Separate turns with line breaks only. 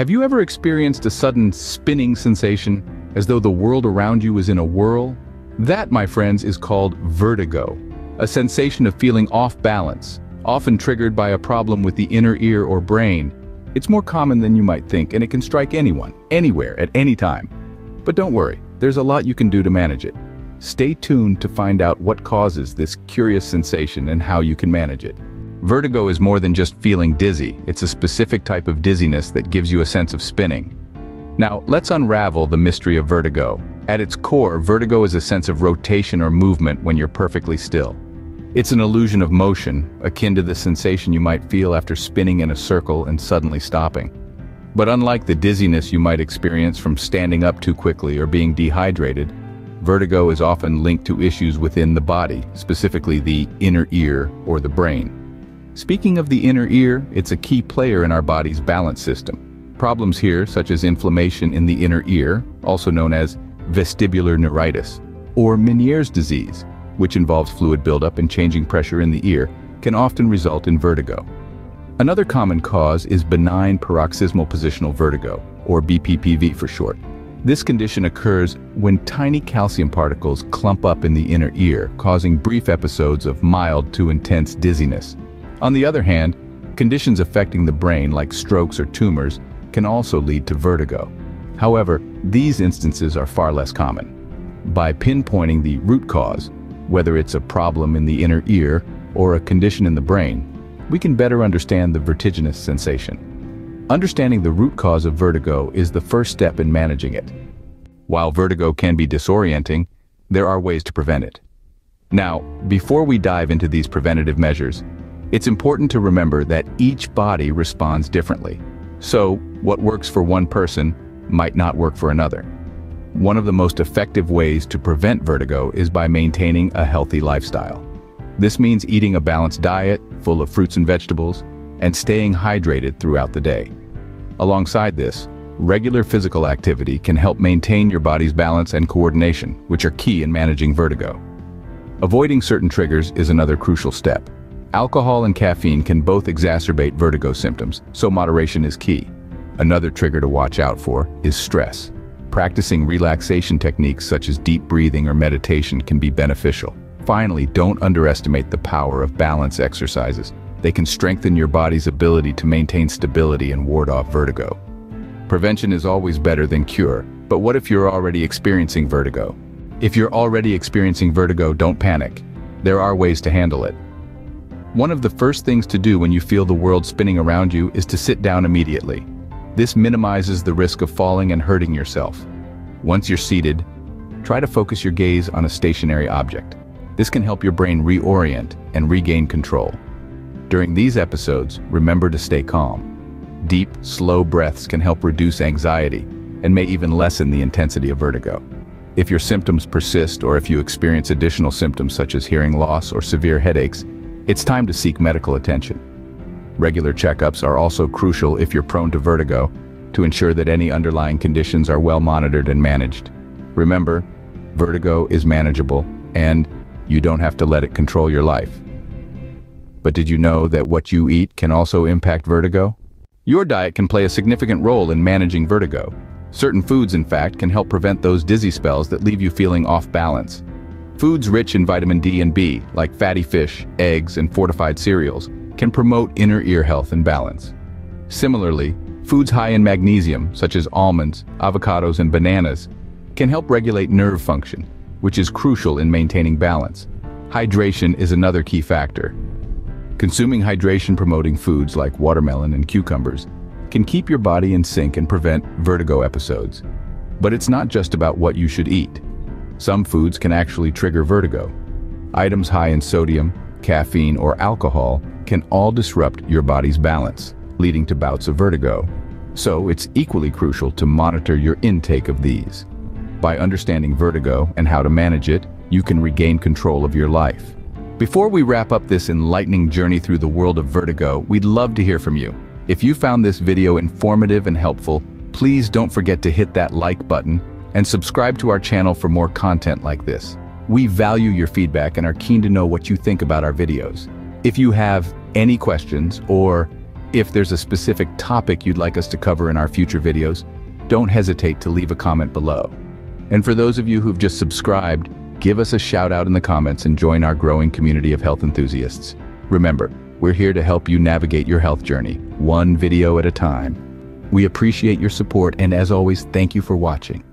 Have you ever experienced a sudden spinning sensation, as though the world around you is in a whirl? That, my friends, is called vertigo, a sensation of feeling off balance, often triggered by a problem with the inner ear or brain. It's more common than you might think, and it can strike anyone, anywhere, at any time. But don't worry, there's a lot you can do to manage it. Stay tuned to find out what causes this curious sensation and how you can manage it. Vertigo is more than just feeling dizzy, it's a specific type of dizziness that gives you a sense of spinning. Now, let's unravel the mystery of vertigo. At its core, vertigo is a sense of rotation or movement when you're perfectly still. It's an illusion of motion, akin to the sensation you might feel after spinning in a circle and suddenly stopping. But unlike the dizziness you might experience from standing up too quickly or being dehydrated, vertigo is often linked to issues within the body, specifically the inner ear or the brain. Speaking of the inner ear, it's a key player in our body's balance system. Problems here, such as inflammation in the inner ear, also known as vestibular neuritis, or Meniere's disease, which involves fluid buildup and changing pressure in the ear, can often result in vertigo. Another common cause is benign paroxysmal positional vertigo, or BPPV for short. This condition occurs when tiny calcium particles clump up in the inner ear, causing brief episodes of mild to intense dizziness. On the other hand, conditions affecting the brain like strokes or tumors can also lead to vertigo. However, these instances are far less common. By pinpointing the root cause, whether it's a problem in the inner ear or a condition in the brain, we can better understand the vertiginous sensation. Understanding the root cause of vertigo is the first step in managing it. While vertigo can be disorienting, there are ways to prevent it. Now, before we dive into these preventative measures, it's important to remember that each body responds differently. So, what works for one person might not work for another. One of the most effective ways to prevent vertigo is by maintaining a healthy lifestyle. This means eating a balanced diet, full of fruits and vegetables, and staying hydrated throughout the day. Alongside this, regular physical activity can help maintain your body's balance and coordination, which are key in managing vertigo. Avoiding certain triggers is another crucial step. Alcohol and caffeine can both exacerbate vertigo symptoms, so moderation is key. Another trigger to watch out for is stress. Practicing relaxation techniques such as deep breathing or meditation can be beneficial. Finally, don't underestimate the power of balance exercises. They can strengthen your body's ability to maintain stability and ward off vertigo. Prevention is always better than cure, but what if you're already experiencing vertigo? If you're already experiencing vertigo, don't panic. There are ways to handle it. One of the first things to do when you feel the world spinning around you is to sit down immediately. This minimizes the risk of falling and hurting yourself. Once you're seated, try to focus your gaze on a stationary object. This can help your brain reorient and regain control. During these episodes, remember to stay calm. Deep, slow breaths can help reduce anxiety and may even lessen the intensity of vertigo. If your symptoms persist or if you experience additional symptoms such as hearing loss or severe headaches, it's time to seek medical attention. Regular checkups are also crucial if you're prone to vertigo, to ensure that any underlying conditions are well monitored and managed. Remember, vertigo is manageable, and you don't have to let it control your life. But did you know that what you eat can also impact vertigo? Your diet can play a significant role in managing vertigo. Certain foods, in fact, can help prevent those dizzy spells that leave you feeling off balance. Foods rich in vitamin D and B, like fatty fish, eggs, and fortified cereals, can promote inner ear health and balance. Similarly, foods high in magnesium, such as almonds, avocados, and bananas, can help regulate nerve function, which is crucial in maintaining balance. Hydration is another key factor. Consuming hydration-promoting foods like watermelon and cucumbers can keep your body in sync and prevent vertigo episodes. But it's not just about what you should eat. Some foods can actually trigger vertigo. Items high in sodium, caffeine, or alcohol can all disrupt your body's balance, leading to bouts of vertigo. So it's equally crucial to monitor your intake of these. By understanding vertigo and how to manage it, you can regain control of your life. Before we wrap up this enlightening journey through the world of vertigo, we'd love to hear from you. If you found this video informative and helpful, please don't forget to hit that like button and subscribe to our channel for more content like this. We value your feedback and are keen to know what you think about our videos. If you have any questions or If there's a specific topic you'd like us to cover in our future videos, don't hesitate to leave a comment below. And for those of you who've just subscribed, give us a shout out in the comments and join our growing community of health enthusiasts. Remember, we're here to help you navigate your health journey, one video at a time. We appreciate your support and as always, thank you for watching.